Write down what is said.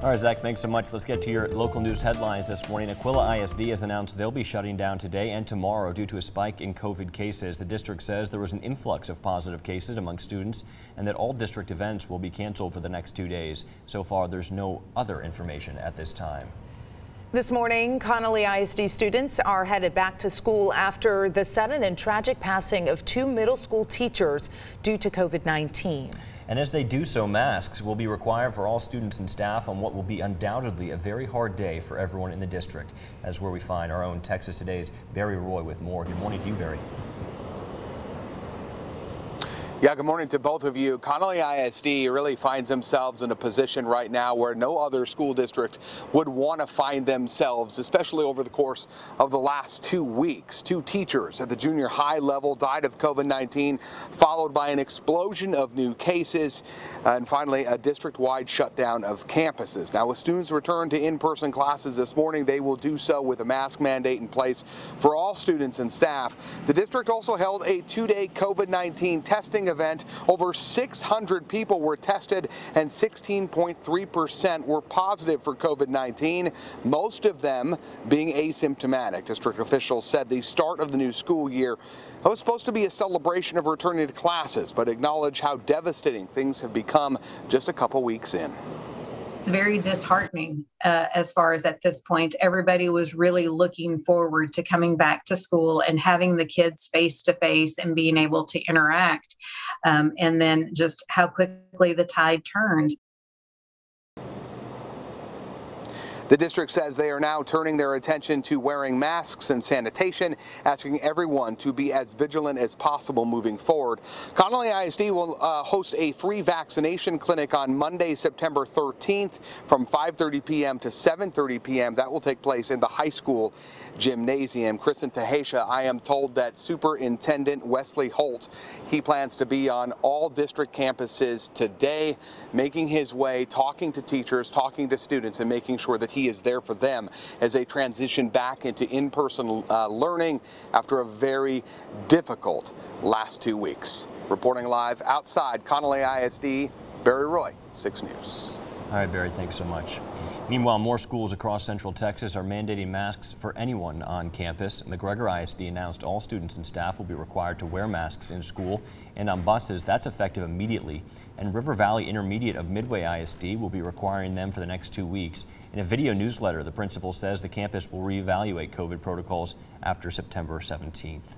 All right, Zach, thanks so much. Let's get to your local news headlines this morning. Aquilla ISD has announced they'll be shutting down today and tomorrow due to a spike in COVID cases. The district says there was an influx of positive cases among students and that all district events will be canceled for the next two days. So far, there's no other information at this time. This morning, Connally ISD students are headed back to school after the sudden and tragic passing of two middle school teachers due to COVID-19. And as they do so, masks will be required for all students and staff on what will be undoubtedly a very hard day for everyone in the district. That's where we find our own Texas Today's Barry Roy with more. Good morning to you, Barry. Yeah, good morning to both of you. Connally ISD really finds themselves in a position right now where no other school district would want to find themselves, especially over the course of the last two weeks. Two teachers at the junior high level died of COVID-19, followed by an explosion of new cases, and finally a district-wide shutdown of campuses. Now, with students return to in-person classes this morning, they will do so with a mask mandate in place for all students and staff. The district also held a two-day COVID-19 testing event, over 600 people were tested and 16.3% were positive for COVID-19, most of them being asymptomatic. District officials said the start of the new school year was supposed to be a celebration of returning to classes, but acknowledge how devastating things have become just a couple weeks in it's very disheartening uh, as far as at this point. Everybody was really looking forward to coming back to school and having the kids face to face and being able to interact. Um, and then just how quickly the tide turned. The district says they are now turning their attention to wearing masks and sanitation, asking everyone to be as vigilant as possible moving forward. Connally ISD will uh, host a free vaccination clinic on Monday, September 13th from 5.30 p.m. to 7.30 p.m. That will take place in the high school gymnasium. Kristen Tehesha, I am told that Superintendent Wesley Holt, he plans to be on all district campuses today, making his way, talking to teachers, talking to students, and making sure that he he is there for them as they transition back into in-person uh, learning after a very difficult last two weeks. Reporting live outside Connally ISD, Barry Roy, 6 News. All right, Barry, thanks so much. Meanwhile, more schools across central Texas are mandating masks for anyone on campus. McGregor ISD announced all students and staff will be required to wear masks in school and on buses. That's effective immediately. And River Valley Intermediate of Midway ISD will be requiring them for the next two weeks. In a video newsletter, the principal says the campus will reevaluate COVID protocols after September 17th.